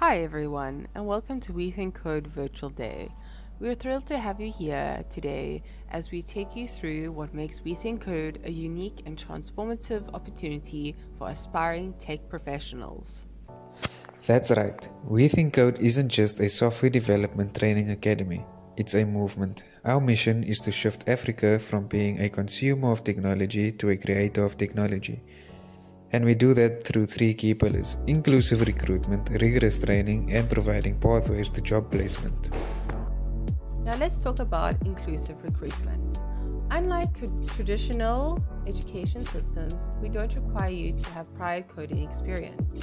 Hi everyone, and welcome to We Think Code Virtual Day. We are thrilled to have you here today as we take you through what makes We Think Code a unique and transformative opportunity for aspiring tech professionals. That's right. We Think Code isn't just a software development training academy. It's a movement. Our mission is to shift Africa from being a consumer of technology to a creator of technology. And we do that through three key pillars inclusive recruitment, rigorous training, and providing pathways to job placement. Now, let's talk about inclusive recruitment. Unlike traditional education systems, we don't require you to have prior coding experience,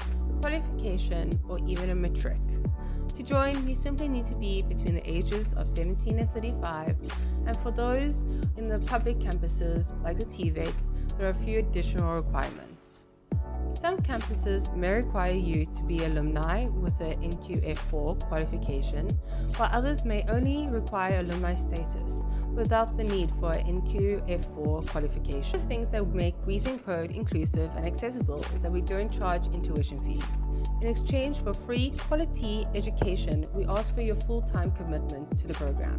qualification, or even a matric. To join, you simply need to be between the ages of 17 and 35, and for those in the public campuses like the TVETs, there are a few additional requirements. Some campuses may require you to be alumni with an NQF4 qualification, while others may only require alumni status without the need for an NQF4 qualification. The things that make We Think Code inclusive and accessible is that we don't charge tuition fees. In exchange for free quality education, we ask for your full-time commitment to the program.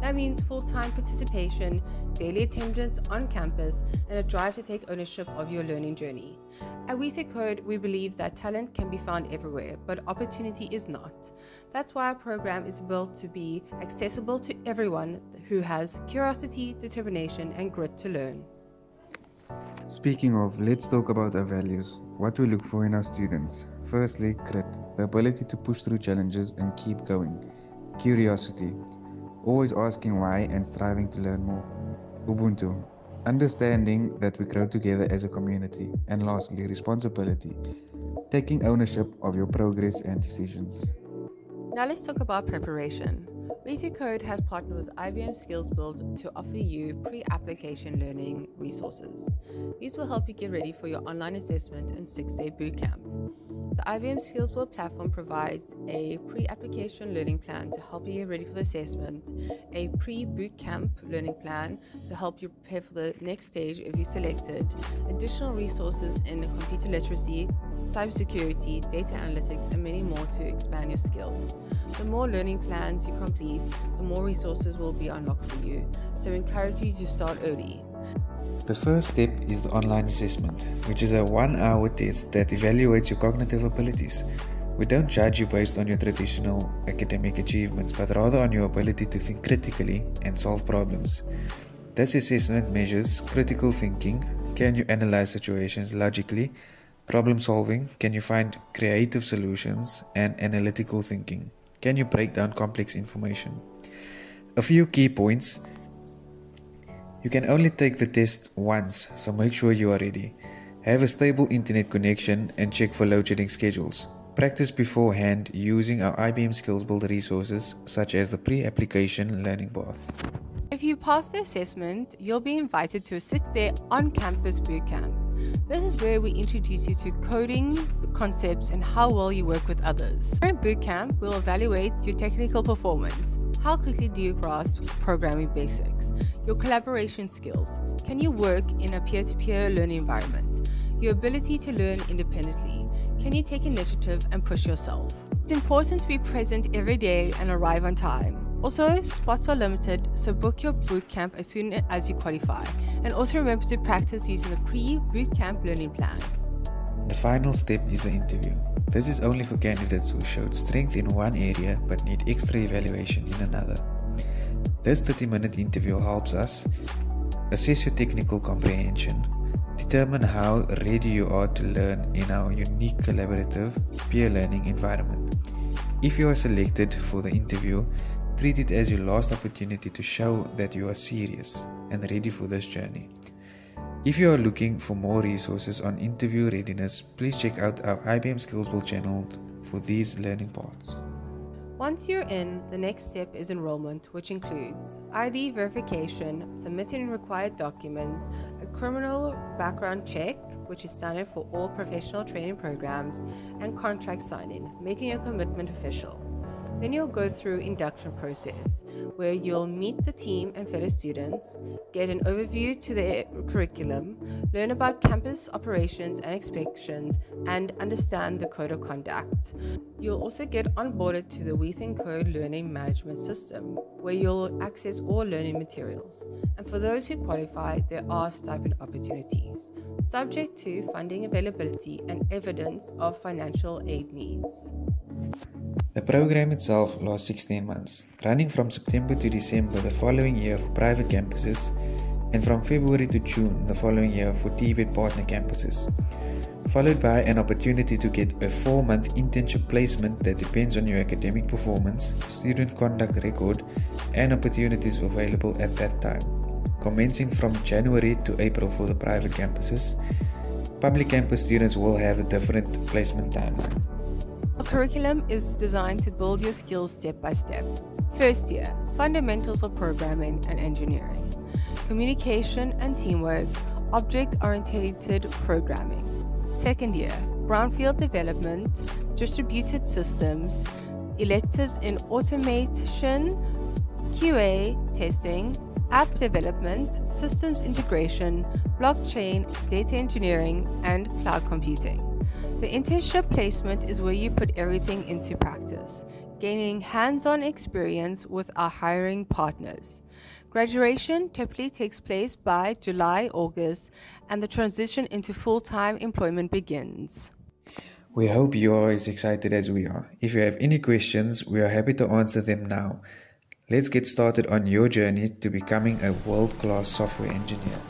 That means full-time participation, daily attendance on campus, and a drive to take ownership of your learning journey. At We Code, we believe that talent can be found everywhere, but opportunity is not. That's why our program is built to be accessible to everyone who has curiosity, determination, and grit to learn. Speaking of, let's talk about our values. What we look for in our students. Firstly, grit, the ability to push through challenges and keep going. Curiosity, always asking why and striving to learn more. Ubuntu, understanding that we grow together as a community, and lastly, responsibility, taking ownership of your progress and decisions. Now let's talk about preparation. We Code has partnered with IBM Skills Build to offer you pre-application learning resources. These will help you get ready for your online assessment and six-day bootcamp. The IBM Skills Build platform provides a pre-application learning plan to help you get ready for the assessment, a pre-bootcamp learning plan to help you prepare for the next stage if you're selected, additional resources in computer literacy, cybersecurity, data analytics, and many more to expand your skills. The more learning plans you complete, the more resources will be unlocked for you. So we encourage you to start early. The first step is the online assessment, which is a one hour test that evaluates your cognitive abilities. We don't judge you based on your traditional academic achievements, but rather on your ability to think critically and solve problems. This assessment measures critical thinking can you analyze situations logically, problem solving, can you find creative solutions, and analytical thinking. Can you break down complex information? A few key points you can only take the test once, so make sure you are ready. Have a stable internet connection and check for load shedding schedules. Practice beforehand using our IBM Skills Builder resources such as the pre-application learning path. If you pass the assessment, you'll be invited to a six-day on-campus bootcamp. This is where we introduce you to coding concepts and how well you work with others. During bootcamp, we'll evaluate your technical performance, how quickly do you grasp programming basics? Your collaboration skills. Can you work in a peer to peer learning environment? Your ability to learn independently. Can you take initiative and push yourself? It's important to be present every day and arrive on time. Also, spots are limited, so book your bootcamp as soon as you qualify. And also remember to practice using the pre bootcamp learning plan. The final step is the interview. This is only for candidates who showed strength in one area but need extra evaluation in another. This 30 minute interview helps us assess your technical comprehension, determine how ready you are to learn in our unique collaborative peer learning environment. If you are selected for the interview, treat it as your last opportunity to show that you are serious and ready for this journey. If you are looking for more resources on interview readiness, please check out our IBM Skills Build channel for these learning paths. Once you're in, the next step is enrollment, which includes ID verification, submitting required documents, a criminal background check, which is standard for all professional training programs, and contract signing, making your commitment official. Then you'll go through induction process where you'll meet the team and fellow students, get an overview to the curriculum, learn about campus operations and inspections, and understand the code of conduct. You'll also get onboarded to the WeThink Code learning management system where you'll access all learning materials. And for those who qualify, there are stipend opportunities, subject to funding availability and evidence of financial aid needs. The program itself lasts 16 months, running from September to December the following year for private campuses and from February to June the following year for TVET partner campuses, followed by an opportunity to get a 4 month internship placement that depends on your academic performance, student conduct record, and opportunities available at that time, commencing from January to April for the private campuses. Public campus students will have a different placement timeline. A curriculum is designed to build your skills step by step. First year, fundamentals of programming and engineering, communication and teamwork, object oriented programming. Second year, brownfield development, distributed systems, electives in automation, QA testing, app development, systems integration, blockchain, data engineering, and cloud computing. The internship placement is where you put everything into practice, gaining hands on experience with our hiring partners. Graduation typically takes place by July, August, and the transition into full time employment begins. We hope you are as excited as we are. If you have any questions, we are happy to answer them now. Let's get started on your journey to becoming a world class software engineer.